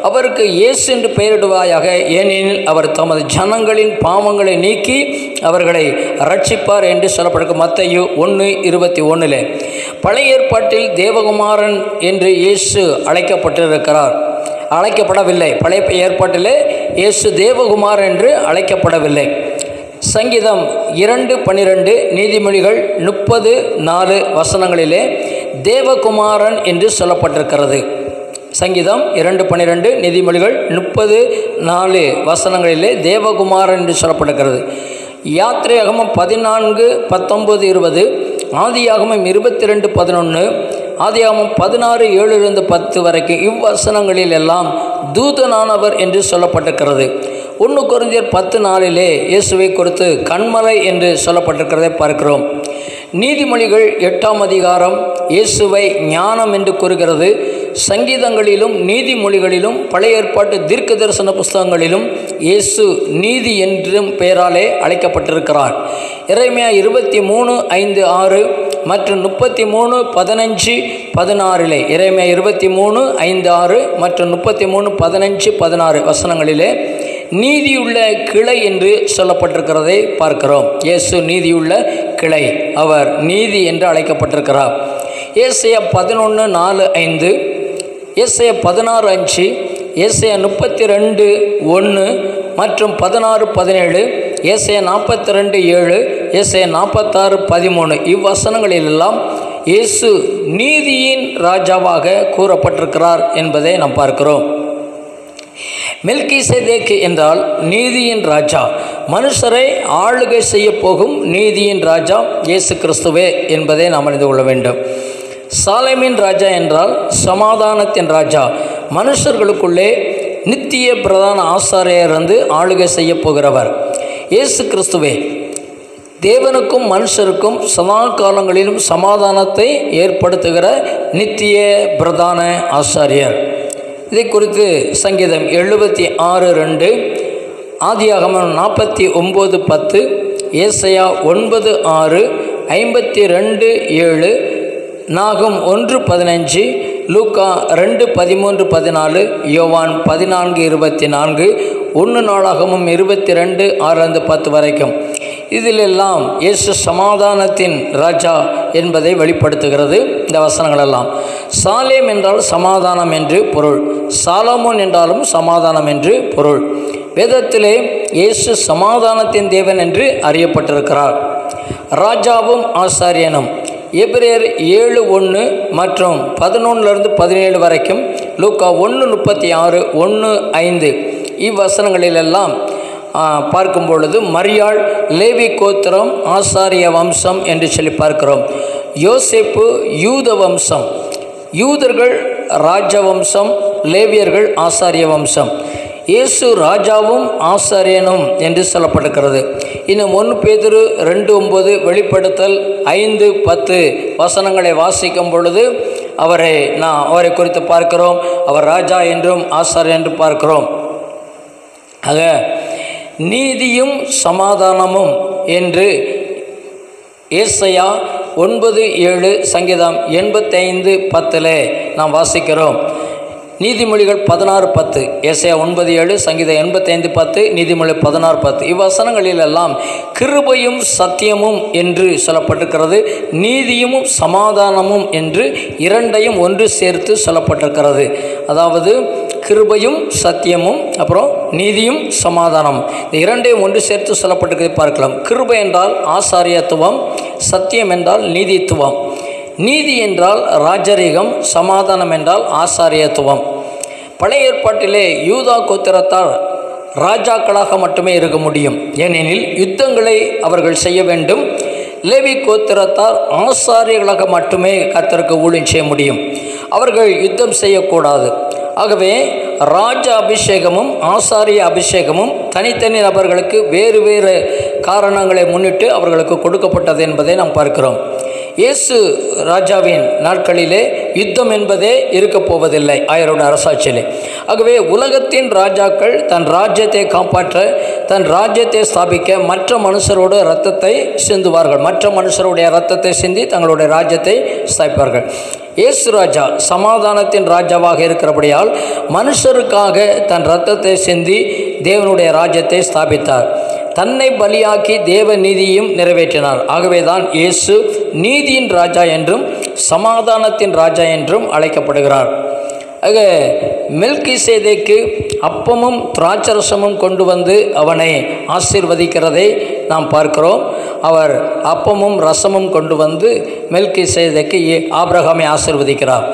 அவருக்கு இயேசு என்று பெயரிடுவாயாக ஏனெனில் அவர் தமது ஜனங்களின் பாவங்களை நீக்கி அவர்களை ரட்சிப்பார் என்று சொல்லப்படுகிறது மத்தையு ஒன்று இருபத்தி ஒன்றில் பழைய ஏற்பாட்டில் தேவகுமாரன் என்று இயேசு அழைக்கப்பட்டிருக்கிறார். அழைக்கப்படவில்லை. பழைய ஏற்பாட்டிலே இயேசு தேவகுமார் என்று அழைக்கப்படவில்லை. சங்கீதம் இரண்டு பன்னிரெண்டு நீதிமொழிகள் முப்பது நாலு வசனங்களிலே தேவகுமாரன் என்று சொல்லப்பட்டிருக்கிறது. சங்கீதம் இரண்டு பன்னிரெண்டு நீதிமொழிகள் முப்பது நாலு வசனங்களிலே தேவகுமாரன் என்று சொல்லப்படுகிறது யாத்திரையாகமம் பதினான்கு பத்தொம்பது இருபது ஆதியாகமம் இருபத்தி ரெண்டு பதினொன்று ஆதியாகமம் பதினாறு ஏழுலேருந்து பத்து வரைக்கும் இவ்வசனங்களில் எல்லாம் தூதனானவர் என்று சொல்லப்பட்டிருக்கிறது. ஒன்று குறைஞ்சர் பத்து நாளிலே இயேசுவை குறித்து கண்மலை என்று சொல்லப்பட்டிருக்கிறதை பார்க்கிறோம். நீதிமொழிகள் எட்டாம் அதிகாரம் இயேசுவை ஞானம் என்று கூறுகிறது. சங்கீதங்களிலும் நீதிமொழிகளிலும் பழைய ஏற்பாட்டு தீர்க்க தரிசன புஸ்தகங்களிலும் இயேசு நீதி என்றும் பெயராலே அழைக்கப்பட்டிருக்கிறார். இறைமையா இருபத்தி மூணு ஐந்து ஆறு மற்றும் முப்பத்தி மூணு பதினஞ்சு பதினாறிலே. இறைமையா இருபத்தி மூணு ஐந்து ஆறு மற்றும் முப்பத்தி மூணு பதினஞ்சு பதினாறு வசனங்களிலே நீதியுள்ள கிளை என்று சொல்லப்பட்டிருக்கிறதை பார்க்கிறோம். இயேசு நீதியுள்ள கிளை. அவர் நீதி என்று அழைக்கப்பட்டிருக்கிறார். ஏசிய பதினொன்று நாலு ஐந்து ஏசைய பதினாறு அஞ்சு ஏசைய முப்பத்தி ரெண்டு ஒன்று மற்றும் பதினாறு பதினேழு ஏசைய நாற்பத்தி ரெண்டு ஏழு ஏசைய நாற்பத்தாறு பதிமூணு. இவ்வசனங்களிலெல்லாம் இயேசு நீதியின் ராஜாவாக கூறப்பட்டிருக்கிறார் என்பதை நாம் பார்க்கிறோம். மெல்கிசேதேக்கு என்றால் நீதியின் ராஜா. மனுஷரை ஆளுகை செய்ய போகும் நீதியின் ராஜா இயேசு கிறிஸ்துவே என்பதை நாம் அறிந்து கொள்ள வேண்டும். சாலைமின் ராஜா என்றால் சமாதானத்தின் ராஜா. மனுஷர்களுக்குள்ளே நித்திய பிரதான ஆசாரியர் வந்து ஆளுகை செய்ய போகிறவர். இயேசு கிறிஸ்துவே தேவனுக்கும் மனுஷருக்கும் சதா காலங்களிலும் சமாதானத்தை ஏற்படுத்துகிற நித்திய பிரதான ஆசாரியர். இதை குறித்து சங்கீதம் எழுபத்தி ஆறு ரெண்டு ஆதியாகமம் நாற்பத்தி ஒம்பது பத்து ஏசையா ஒன்பது ஆறு ஐம்பத்தி ரெண்டு ஏழு நாகம் ஒன்று பதினஞ்சு லூக்கா ரெண்டு பதிமூன்று பதினாலு யோவான் பதினான்கு இருபத்தி நான்கு ஒன்று நாளாகவும் இருபத்தி ரெண்டு ஆறுலேருந்து பத்து வரைக்கும். இதிலெல்லாம் இயேசு சமாதானத்தின் ராஜா என்பதை வெளிப்படுத்துகிறது இந்த வசனங்களெல்லாம். சாலேம் என்றால் சமாதானம் என்று பொருள். சாலமோன் என்றாலும் சமாதானம் என்று பொருள். வேதத்திலே இயேசு சமாதானத்தின் தேவன் என்று அறியப்பட்டிருக்கிறார். ராஜாவும் ஆசாரியனும். எபிரேயர் ஏழு ஒன்று மற்றும் பதினொன்றுலேருந்து பதினேழு வரைக்கும் லூக்கா ஒன்று முப்பத்தி ஆறு ஒன்று ஐந்து இவ்வசனங்களிலெல்லாம் பார்க்கும் பொழுது மரியாள் லேவி கோத்திரம் ஆசாரிய வம்சம் என்று சொல்லி பார்க்கிறோம். யோசேப்பு யூத வம்சம். யூதர்கள் ராஜவம்சம் லேவியர்கள் ஆசாரிய வம்சம். இயேசு ராஜாவும் ஆசாரியனும் என்று சொல்லப்படுகிறது இன்னும் ஒன்று பேதுரு ரெண்டு ஒன்பது வெளிப்படுத்தல் ஐந்து பத்து வசனங்களை வாசிக்கும் பொழுது அவரை நான் அவரை குறித்து பார்க்கிறோம். அவர் ராஜா என்றும் ஆசாரியர் என்று பார்க்கிறோம். ஆக நீதியும் சமாதானமும் என்று ஏசையா ஒன்பது ஏழு சங்கீதம் எண்பத்தைந்து பத்தில் நாம் வாசிக்கிறோம். நீதிமொழிகள் பதினாறு பத்து ஏசையா ஒன்பது ஏழு சங்கீதம் எண்பத்தைந்து பத்து நீதிமொழி பதினாறு பத்து. இவ்வசனங்களிலெல்லாம் கிருபையும் சத்தியமும் என்று சொல்லப்பட்டிருக்கிறது நீதியும் சமாதானமும் என்று இரண்டையும் ஒன்று சேர்த்து சொல்லப்பட்டிருக்கிறது. அதாவது கிருபையும் சத்தியமும் அப்புறம் நீதியும் சமாதானம் இந்த இரண்டையும் ஒன்று சேர்த்து சொல்லப்பட்டிருக்கிறதை பார்க்கலாம். கிருபை என்றால் ஆசாரியத்துவம் சத்தியம் என்றால் நீதித்துவம். நீதி என்றால் ராஜரீகம் சமாதானம் என்றால் ஆசாரியத்துவம். பழைய ஏற்பாட்டிலே யூதா கோத்திரத்தார் ராஜாக்களாக மட்டுமே இருக்க முடியும். ஏனெனில் யுத்தங்களை அவர்கள் செய்ய வேண்டும். லேவி கோத்திரத்தார் ஆசாரியர்களாக மட்டுமே கர்த்தருக்கு ஊழியம் செய்ய முடியும். அவர்கள் யுத்தம் செய்யக்கூடாது. ஆகவே ராஜ அபிஷேகமும் ஆசாரிய அபிஷேகமும் தனித்தனி நபர்களுக்கு வேறு வேறு காரணங்களை முன்னிட்டு அவர்களுக்கு கொடுக்கப்பட்டது என்பதை நாம் பார்க்கிறோம். இயேசு ராஜாவின் நாட்களிலே யுத்தம் என்பதே இருக்கப் போவதில்லை ஆயரோட அரசாட்சியிலே. ஆகவே உலகத்தின் ராஜாக்கள் தன் ராஜ்யத்தை காப்பாற்ற தன் ராஜ்யத்தை ஸ்தாபிக்க மற்ற மனுஷரோட இரத்தத்தை சிந்துவார்கள். மற்ற மனுஷருடைய ரத்தத்தை சிந்தி தங்களுடைய ராஜ்யத்தை ஸ்தாபிப்பார்கள். இயேசு ராஜா சமாதானத்தின் ராஜாவாக இருக்கிறபடியால் மனுஷருக்காக தன் ரத்தத்தை சிந்தி தேவனுடைய ராஜ்யத்தை ஸ்தாபித்தார். தன்னை பலியாக்கி தேவ நீதியும் நிறைவேற்றினார். ஆகவேதான் இயேசு நீதியின் ராஜா என்றும் சமாதானத்தின் ராஜா என்றும் அழைக்கப்படுகிறார். ஆக மில்கி சேதைக்கு அப்பமும் திராட்சரசமும் கொண்டு வந்து அவனை ஆசிர்வதிக்கிறதை நாம் பார்க்கிறோம். அவர் அப்பமும் ரசமும் கொண்டு வந்து மெல்கி சேதைக்கு ஆபிரகாமை ஆசிர்வதிக்கிறார்.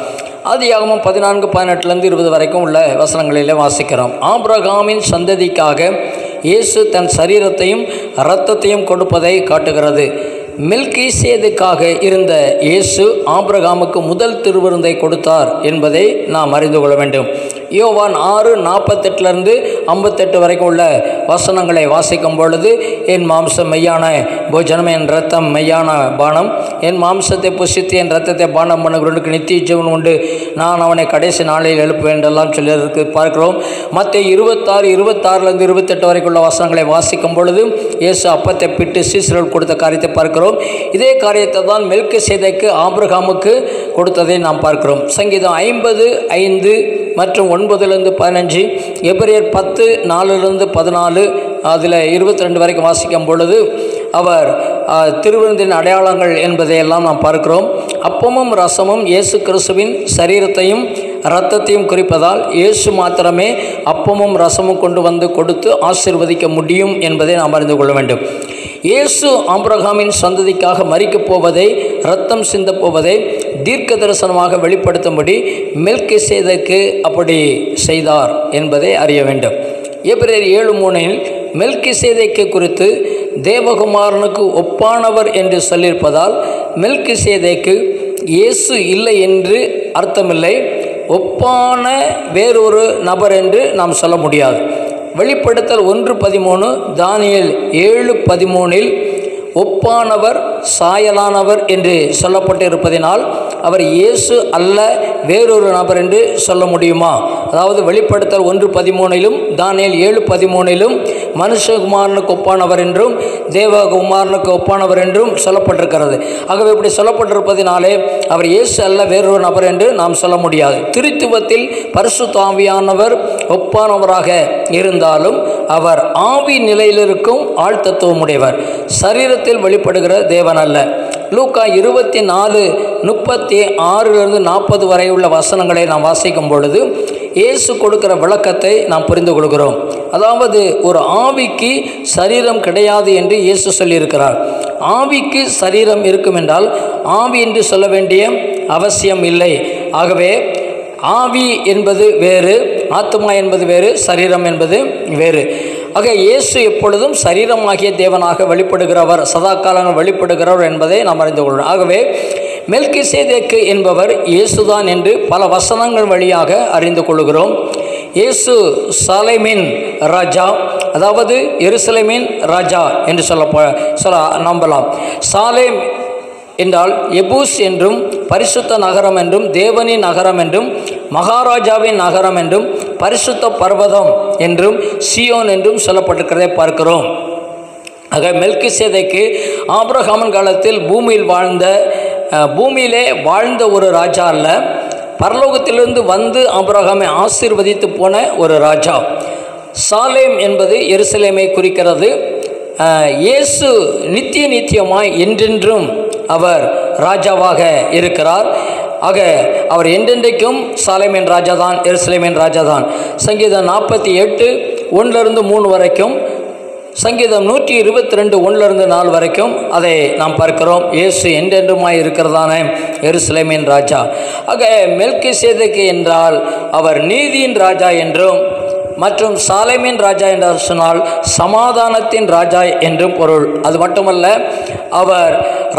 ஆதியாகமும் பதினான்கு பதினெட்டுலேருந்து இருபது வரைக்கும் உள்ள வசனங்களிலே வாசிக்கிறோம். ஆபிரகாமின் சந்ததிக்காக இயேசு தன் சரீரத்தையும் இரத்தத்தையும் கொடுப்பதை காட்டுகிறது. மில்கி சேதுக்காக இருந்த இயேசு ஆபிரகாமுக்கு முதல் திருவிருந்தை கொடுத்தார் என்பதை நாம் அறிந்து கொள்ள வேண்டும். யோவான் ஆறு நாற்பத்தெட்டுலேருந்து ஐம்பத்தெட்டு வரைக்கும் உள்ள வசனங்களை வாசிக்கும் பொழுது என் மாம்சம் மெய்யான போஜனம் என் ரத்தம் மெய்யான பானம். என் மாம்சத்தை புசித்து என் ரத்தத்தை பானம் பண்ணுகிறவனுக்கு நித்திய ஜீவன் உண்டு. நான் அவனை கடைசி நாளில் எழுப்புவேன் என்றெல்லாம் சொல்லியிருக்கு பார்க்கிறோம். மற்ற இருபத்தாறு இருபத்தாறுலேருந்து இருபத்தெட்டு வரைக்கும் உள்ள வசனங்களை வாசிக்கும் பொழுது இயேசு அப்பத்தை பிட்டு சீசர்கள் கொடுத்த காரியத்தை பார்க்கிறோம். இதே காரியத்தை தான் மெல்கு சேதைக்கு ஆபிரகாமுக்கு கொடுத்ததை நாம் பார்க்கிறோம். சங்கீதம் ஐம்பது ஐந்து மற்றும் ஒன்பதுலேருந்து பதினஞ்சு எபிரியர் பத்து நாலுலேருந்து பதினாலு அதில் இருபத்தி ரெண்டு வரைக்கும் வாசிக்கும் பொழுது அவர் திருவிருந்தின் அடையாளங்கள் என்பதையெல்லாம் நாம் பார்க்கிறோம். அப்பமும் ரசமும் இயேசு கிறிஸ்துவின் சரீரத்தையும் இரத்தத்தையும் குறிப்பதால் இயேசு மாத்திரமே அப்பமும் ரசமும் கொண்டு வந்து கொடுத்து ஆசிர்வதிக்க முடியும் என்பதை நாம் அறிந்து கொள்ள வேண்டும். இயேசு ஆம்பிரகாமின் சந்ததிக்காக மறிக்கப் போவதை இரத்தம் சிந்தப் போவதை தீர்க்க தரிசனமாக வெளிப்படுத்தும்படி மெல்கி சேதக்கு அப்படி செய்தார் என்பதை அறிய வேண்டும். ஏப்ரல் ஏழு மூணில் மெல்கி சேதைக்கு குறித்து தேவகுமாரனுக்கு ஒப்பானவர் என்று சொல்லியிருப்பதால் மெல்கி சேதைக்கு இயேசு இல்லை என்று அர்த்தமில்லை. ஒப்பான வேறொரு நபர் என்று நாம் சொல்ல முடியாது. வெளிப்படுத்தல் ஒன்று பதிமூணு தானியல் ஏழு பதிமூணில் ஒப்பானவர் சாயலானவர் என்று சொல்லப்பட்டு இருப்பதினால் அவர் இயேசு அல்ல வேறொரு நபர் என்று சொல்ல முடியுமா? அதாவது வெளிப்படுத்தல் ஒன்று பதிமூணிலும் தானியல் ஏழு பதிமூணிலும் மனுஷகுமாரனுக்கு ஒப்பானவர் என்றும் தேவகுமாரனுக்கு ஒப்பானவர் என்றும் சொல்லப்பட்டிருக்கிறது. ஆகவே இப்படி சொல்லப்பட்டிருப்பதினாலே அவர் இயேசு அல்ல வேறொரு நபர் என்று நாம் சொல்ல முடியாது. திருத்துவத்தில் பரிசு தாவியானவர் ஒப்பானவராக இருந்தாலும் அவர் ஆவி நிலையில் இருக்கும் உடையவர் சரீரத்தில் வெளிப்படுகிற தேவன் அல்ல. லூக்கா இருபத்தி நாலு முப்பத்தி ஆறுலேருந்து நாற்பது வரை உள்ள வசனங்களை நாம் வாசிக்கும் பொழுது இயேசு கொடுக்கிற விளக்கத்தை நாம் புரிந்து கொள்கிறோம். அதாவது ஒரு ஆவிக்கு சரீரம் கிடையாது என்று இயேசு சொல்லியிருக்கிறார். ஆவிக்கு சரீரம் இருக்கும் என்றால் ஆவி என்று சொல்ல வேண்டிய அவசியம் இல்லை. ஆகவே ஆவி என்பது வேறு ஆத்மா என்பது வேறு சரீரம் என்பது வேறு. ஆக இயேசு எப்பொழுதும் சரீரமாகிய தேவனாக வெளிப்படுகிறவர் சதா காலங்கள் வெளிப்படுகிறவர் என்பதை நாம் அறிந்து கொள்கிறோம் ஆகவே மெல்கி சேதேக்கு என்பவர் இயேசுதான் என்று பல வசனங்கள் வழியாக அறிந்து கொள்கிறோம். இயேசு சாலைமின் ராஜா அதாவது எருசலேமின் ராஜா என்று சொல்ல சொல்ல நம்பலாம். சாலேம் என்றால் எபூஸ் என்றும் பரிசுத்த நகரம் என்றும் தேவனின் நகரம் என்றும் மகாராஜாவின் நகரம் என்றும் பரிசுத்த பர்வதம் என்றும் சியோன் என்றும் சொல்லப்பட்டிருக்கிறதை பார்க்கிறோம். ஆக மெல்கி சேதைக்கு ஆப்ரஹாமன் காலத்தில் பூமியில் வாழ்ந்த பூமியிலே வாழ்ந்த ஒரு ராஜா அல்ல. பரலோகத்திலிருந்து வந்து ஆப்ரஹாமை ஆசீர்வதித்து போன ஒரு ராஜா. சாலேம் என்பது எருசலேமை குறிக்கிறது. இயேசு நித்திய நித்தியமாய் என்றென்றும் அவர் ராஜாவாக இருக்கிறார். ஆக அவர் என்றென்றைக்கும் சாலைமேன் ராஜா தான் எருசலேமின் ராஜா தான் சங்கீதம் நாற்பத்தி எட்டு ஒன்றிலிருந்து மூணு வரைக்கும். சங்கீதம் நூற்றி இருபத்தி ரெண்டு ஒன்றிலிருந்து நாலு வரைக்கும். அதை நாம் பார்க்கிறோம். இயேசு என்றென்றுமாய் இருக்கிறதான எருசலேமின் ராஜா. ஆக மெல்கி சேதைக்கு என்றால் அவர் நீதியின் ராஜா என்றும் மற்றும் சாலைமின் ராஜா என்று சொன்னால் சமாதானத்தின் ராஜா என்றும் பொருள். அது மட்டுமல்ல அவர்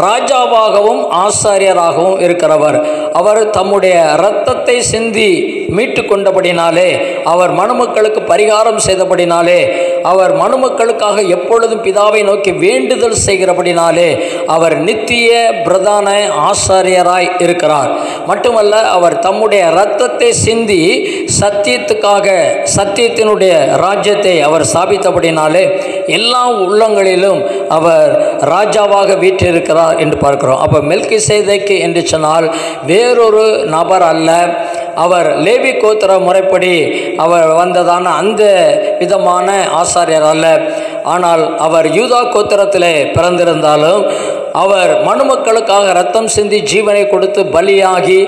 ராஜாவாகவும் ஆசாரியராகவும் இருக்கிறவர். அவர் தம்முடைய இரத்தத்தை சிந்தி மீட்டு கொண்டபடினாலே அவர் மணமக்களுக்கு பரிகாரம் செய்தபடினாலே அவர் மனுமக்களுக்காக எப்பொழுதும் பிதாவை நோக்கி வேண்டுதல் செய்கிறபடினாலே அவர் நித்திய பிரதான ஆசாரியராய் இருக்கிறார். மட்டுமல்ல அவர் தம்முடைய இரத்தத்தை சிந்தி சத்தியத்துக்காக சத்தியத்தினுடைய ராஜ்யத்தை அவர் ஸ்தாபித்தபடினாலே எல்லா உள்ளங்களிலும் அவர் ராஜாவாக வீற்றிருக்கிறார் என்று பார்க்கிறோம். அப்போ மெல்கி சேதைக்கு என்று சொன்னால் வேறொரு நபர் அல்ல. அவர் லேவி கோத்திர முறைப்படி அவர் வந்ததான அந்த விதமான ஆசாரியர் அல்ல. ஆனால் அவர் யூதா கோத்திரத்திலே பிறந்திருந்தாலும் அவர் மனுமக்களுக்காக ரத்தம் சிந்தி ஜீவனை கொடுத்து பலியாகி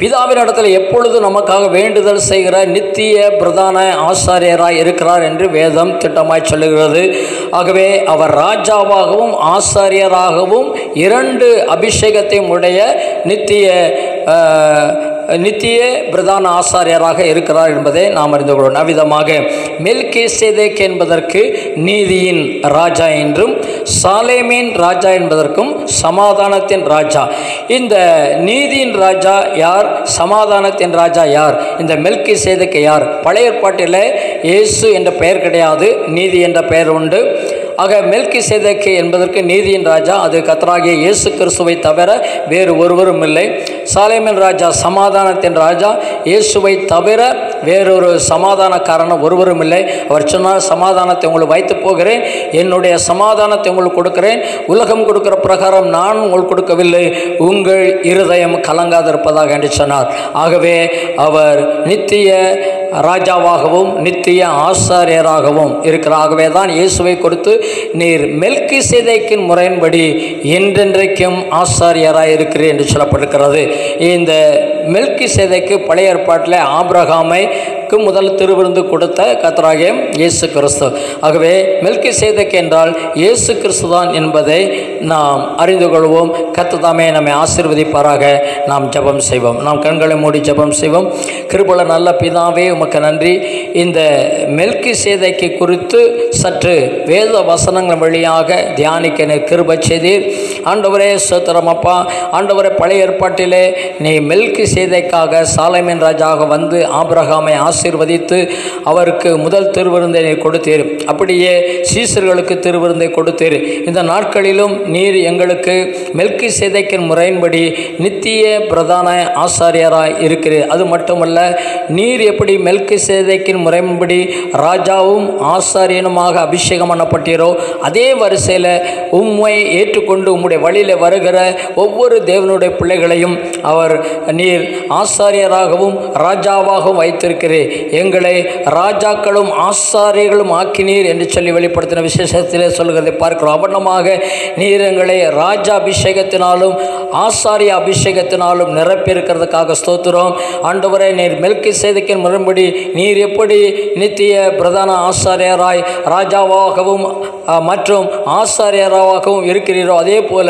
பிதாவினிடத்தில் எப்பொழுது நமக்காக வேண்டுதல் செய்கிற நித்திய பிரதான ஆசாரியராய் இருக்கிறார் என்று வேதம் திட்டமாய் சொல்லுகிறது. ஆகவே அவர் ராஜாவாகவும் ஆசாரியராகவும் இரண்டு அபிஷேகத்தையும் உடைய நித்திய நித்திய பிரதான ஆசாரியராக இருக்கிறார் என்பதை நாம் அறிந்து கொள்வோம். அவ்விதமாக மெல்கே சேதேக் என்பதற்கு நீதியின் ராஜா என்றும் சாலேமின் ராஜா என்பதற்கும் சமாதானத்தின் ராஜா. இந்த நீதியின் ராஜா யார் சமாதானத்தின் ராஜா யார் இந்த மெல்கி சேதக்கு யார்? பழைய ஏற்பாட்டில் இயேசு என்ற பெயர் கிடையாது நீதி என்ற பெயர் உண்டு. ஆக மெல்கி சேதக்கே என்பதற்கு நீதியின் ராஜா அது கத்தராகிய இயேசு கிறிஸ்துவை தவிர வேறு ஒருவரும் இல்லை. சாலேமின் ராஜா சமாதானத்தின் ராஜா இயேசுவை தவிர வேறொரு சமாதானக்காரனும் ஒருவரும் இல்லை. அவர் சொன்னால் சமாதானத்தை உங்களுக்கு வைத்து போகிறேன் என்னுடைய சமாதானத்தை உங்களுக்கு கொடுக்கிறேன். உலகம் கொடுக்கிற பிரகாரம் நான் உங்களுக்கு கொடுக்கவில்லை. உங்கள் இருதயம் கலங்காதிருப்பதாக என்று சொன்னார். ஆகவே அவர் நித்திய ராஜாவாகவும் நித்திய ஆசாரியராகவும் இருக்கிறாகவே ஆகவே தான் இயேசுவை கொடுத்து நீர் மெல்கி சேதைக்கின் முறையின்படி என்றென்றைக்கும் ஆசாரியராக இருக்கிறேன் என்று சொல்லப்பட்டிருக்கிறது. இந்த மெல்கி சேதைக்கு பழைய ஏற்பாட்டில் ஆபிரகாமை முதல் திருவிருந்து கொடுத்த கத்தராகிய இயேசு கிறிஸ்து. ஆகவே மெல்கி சேதக்கு என்றால் இயேசு கிறிஸ்து தான் என்பதை நாம் அறிந்து கொள்வோம். கத்ததாமே நம்மை ஆசீர்வதிப்பாராக. நாம் ஜெபம் செய்வோம். நாம் கண்களை மூடி ஜெபம் செய்வோம். கிருபல நல்ல பிதாவே உமக்கு நன்றி. இந்த மெல்கி சேதைக்கு குறித்து சற்று வேத வசனங்கள் வழியாக தியானிக்க நீர் கிருபை செய்தீர். ஆண்டவரே சுத்திரமப்பா ஆண்டவரே பழைய ஏற்பாட்டிலே நீ மெல்கி சேதைக்காக சாலைமின் ராஜாக வந்து ஆபிரகாமை ஆசீர்வதித்து அவருக்கு முதல் திருவிருந்தை நீர் கொடுத்தீர். அப்படியே சீசர்களுக்கு திருவிருந்தை கொடுத்தீர். இந்த நாட்களிலும் நீர் எங்களுக்கு மெல்கி சேதைக்கின் முறையின்படி நித்திய பிரதான ஆசாரியராய் இருக்கிறீர். அது மட்டுமல்ல நீர் எப்படி மெல்கி சேதைக்கின் முறையின்படி ராஜாவும் ஆசாரியனுமாக அபிஷேகம் பண்ணப்பட்டீரோ அதே வரிசையில் உம்மை ஏற்றுக்கொண்டு உம்முடைய வழியில் வருகிற ஒவ்வொரு தேவனுடைய பிள்ளைகளையும் அவர் நீர் ஆசாரியராகவும் ராஜாவாகவும் வைத்திருக்கிறீர். எங்களை ராஜாக்களும் ஆசாரியர்களும் ஆக்கினீர் என்று சொல்லி வெளிப்படுத்தின விசேஷத்திலே சொல்கிறதை பார்க்கிறோம். அவனமாக நீர் சரீரங்களை ராஜா அபிஷேகத்தினாலும் ஆசாரிய அபிஷேகத்தினாலும் நிரப்பியிருக்கிறதுக்காக ஸ்தோத்திரம். ஆண்டவரை நீர் மெல்கி சேதிக்கின் முறைப்படி நீர் எப்படி நித்திய பிரதான ஆசாரியராய் ராஜாவாகவும் மற்றும் ஆசாரியராகவும் இருக்கிறீரோ அதே போல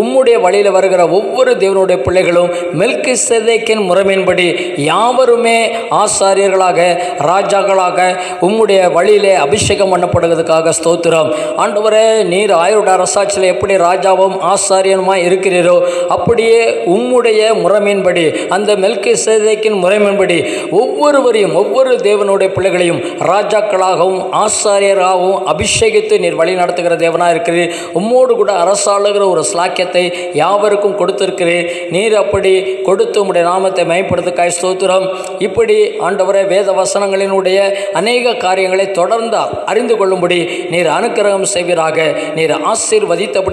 உம்முடைய வழியில் வருகிற ஒவ்வொரு தேவனுடைய பிள்ளைகளும் மெல்கி சேதைக்கின் முறைமையின்படி யாவருமே ஆசாரியர்களாக ராஜாக்களாக உம்முடைய வழியிலே அபிஷேகம் பண்ணப்படுவதற்காக ஸ்தோத்திரம். ஆண்டவரே நீர் ஆயுட அரசாட்சியில் எப்படி ராஜாவும் ஆசாரியனுமாய் இருக்கிறீரோ அப்படியே உம்முடைய முறைமையின்படி அந்த மெல்கி சேதைக்கின் முறைமையின்படி ஒவ்வொருவரையும் ஒவ்வொரு தேவனுடைய பிள்ளைகளையும் ராஜாக்களாகவும் ஆசாரியராகவும் அபிஷேகித்து நீர் வழி நடத்துகிற தேவனாக இருக்கிறீர். உம்மோடு கூட அரசாளுகிற ஒரு ஸ்லாக்கியத்தை யாவருக்கும் கொடுத்திருக்கிறீர். நீர் அப்படி கொடுத்து உம்முடைய நாமத்தை மேம்படுத்துக்காய் ஸ்தோத்திரம். இப்படி ஆண்டவரே வேத வசனங்களினுடைய அநேக காரியங்களை தொடர்ந்து அறிந்து கொள்ளும்படி நீர் அனுக்கிரகம் செய்வீராக. நீர்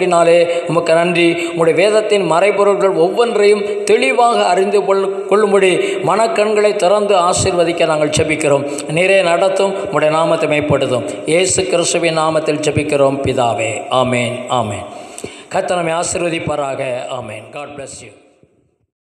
ஆசீர்வதித்தபடினாலே உமக்கு நன்றி. உங்களுடைய வேதத்தின் மறைபொருள்கள் ஒவ்வொன்றையும் தெளிவாக அறிந்து கொள் கொள்ளும்படி மனக்கண்களை திறந்து ஆசீர்வதிக்க நாங்கள் செபிக்கிறோம் நீரே நடத்தும் உடைய நாமத்தை மேம்படுத்தும். இயேசு கிறிஸ்துவின் நாமத்தில் செபிக்கிறோம் பிதாவே. ஆமேன் ஆமேன். கத்தனமே ஆசீர்வதிப்பாராக. ஆமேன். God bless you